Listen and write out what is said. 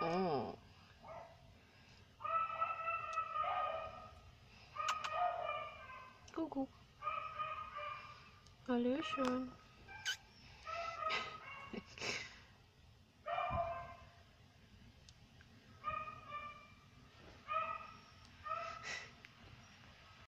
哦，哥哥，哪里选？